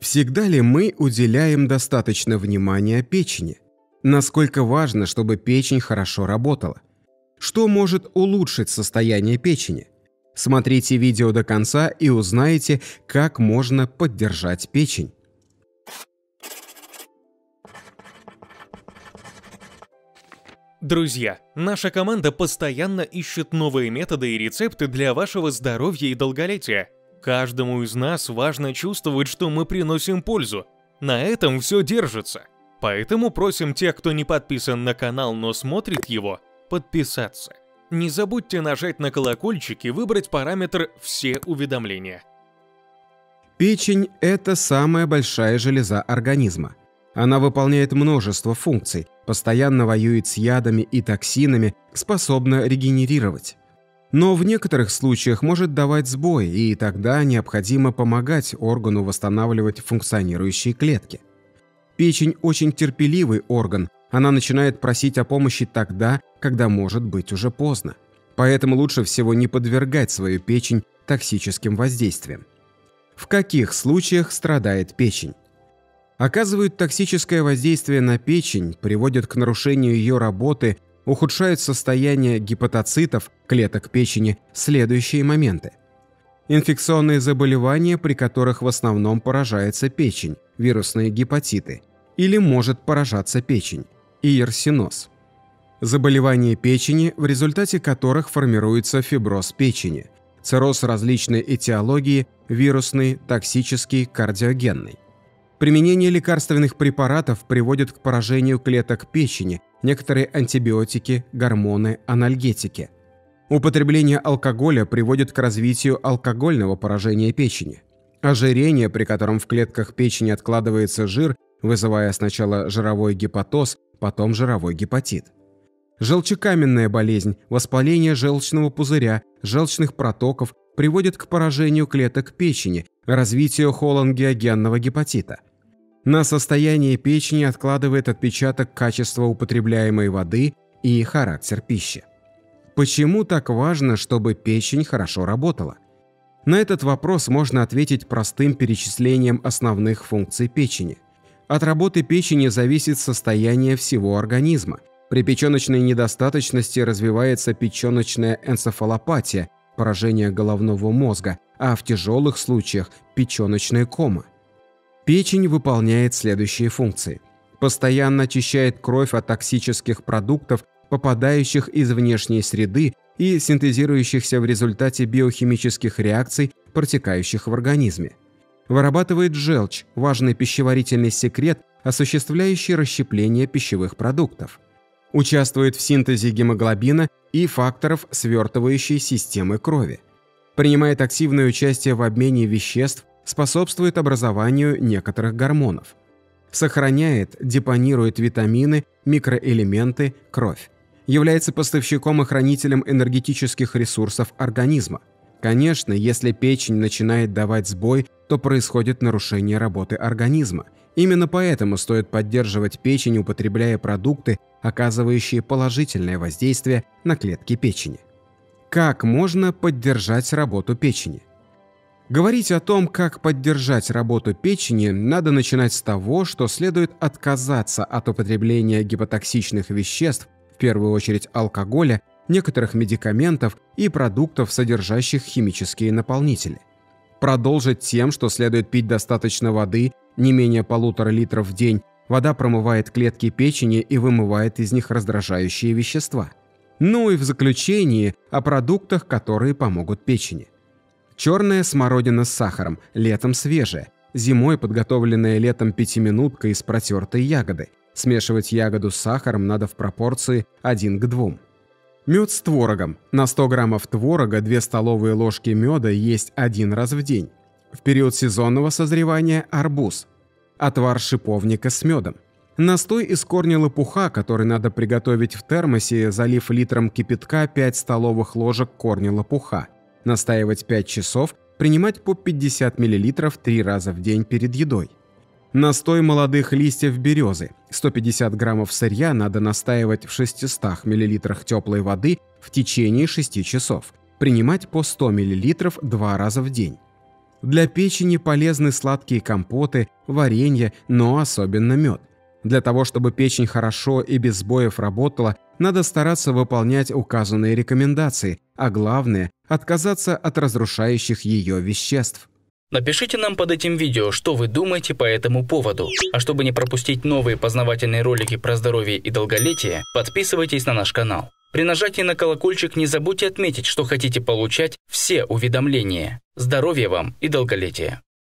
Всегда ли мы уделяем достаточно внимания печени? Насколько важно, чтобы печень хорошо работала? Что может улучшить состояние печени? Смотрите видео до конца и узнаете, как можно поддержать печень. Друзья, наша команда постоянно ищет новые методы и рецепты для вашего здоровья и долголетия. Каждому из нас важно чувствовать, что мы приносим пользу. На этом все держится. Поэтому просим тех, кто не подписан на канал, но смотрит его, подписаться. Не забудьте нажать на колокольчик и выбрать параметр «Все уведомления». Печень – это самая большая железа организма. Она выполняет множество функций, постоянно воюет с ядами и токсинами, способна регенерировать. Но в некоторых случаях может давать сбой, и тогда необходимо помогать органу восстанавливать функционирующие клетки. Печень очень терпеливый орган, она начинает просить о помощи тогда, когда может быть уже поздно. Поэтому лучше всего не подвергать свою печень токсическим воздействиям. В каких случаях страдает печень? Оказывают токсическое воздействие на печень, приводят к нарушению ее работы ухудшают состояние гепатоцитов, клеток печени, следующие моменты. Инфекционные заболевания, при которых в основном поражается печень, вирусные гепатиты, или может поражаться печень, иерсиноз. Заболевания печени, в результате которых формируется фиброз печени, цирроз различной этиологии, вирусный, токсический, кардиогенный. Применение лекарственных препаратов приводит к поражению клеток печени, некоторые антибиотики, гормоны, анальгетики. Употребление алкоголя приводит к развитию алкогольного поражения печени. Ожирение, при котором в клетках печени откладывается жир, вызывая сначала жировой гепатоз, потом жировой гепатит. Желчекаменная болезнь, воспаление желчного пузыря, желчных протоков приводит к поражению клеток печени, развитию холангиогенного гепатита – на состояние печени откладывает отпечаток качества употребляемой воды и характер пищи. Почему так важно, чтобы печень хорошо работала? На этот вопрос можно ответить простым перечислением основных функций печени. От работы печени зависит состояние всего организма. При печеночной недостаточности развивается печеночная энцефалопатия, поражение головного мозга, а в тяжелых случаях – печеночная кома. Печень выполняет следующие функции. Постоянно очищает кровь от токсических продуктов, попадающих из внешней среды и синтезирующихся в результате биохимических реакций, протекающих в организме. Вырабатывает желчь, важный пищеварительный секрет, осуществляющий расщепление пищевых продуктов. Участвует в синтезе гемоглобина и факторов свертывающей системы крови. Принимает активное участие в обмене веществ способствует образованию некоторых гормонов. Сохраняет, депонирует витамины, микроэлементы, кровь. Является поставщиком и хранителем энергетических ресурсов организма. Конечно, если печень начинает давать сбой, то происходит нарушение работы организма. Именно поэтому стоит поддерживать печень, употребляя продукты, оказывающие положительное воздействие на клетки печени. Как можно поддержать работу печени? Говорить о том, как поддержать работу печени, надо начинать с того, что следует отказаться от употребления гипотоксичных веществ, в первую очередь алкоголя, некоторых медикаментов и продуктов, содержащих химические наполнители. Продолжить тем, что следует пить достаточно воды, не менее полутора литров в день, вода промывает клетки печени и вымывает из них раздражающие вещества. Ну и в заключении о продуктах, которые помогут печени. Черная смородина с сахаром, летом свежая. Зимой подготовленная летом пятиминутка из протертой ягоды. Смешивать ягоду с сахаром надо в пропорции 1 к 2. Мед с творогом. На 100 граммов творога 2 столовые ложки меда есть один раз в день. В период сезонного созревания – арбуз. Отвар шиповника с медом. Настой из корня лопуха, который надо приготовить в термосе, залив литром кипятка 5 столовых ложек корня лопуха – Настаивать 5 часов, принимать по 50 мл 3 раза в день перед едой. Настой молодых листьев березы. 150 граммов сырья надо настаивать в 600 мл теплой воды в течение 6 часов. Принимать по 100 мл 2 раза в день. Для печени полезны сладкие компоты, варенье, но особенно мед. Для того, чтобы печень хорошо и без сбоев работала, надо стараться выполнять указанные рекомендации, а главное – отказаться от разрушающих ее веществ. Напишите нам под этим видео, что вы думаете по этому поводу. А чтобы не пропустить новые познавательные ролики про здоровье и долголетие, подписывайтесь на наш канал. При нажатии на колокольчик не забудьте отметить, что хотите получать все уведомления. Здоровья вам и долголетия!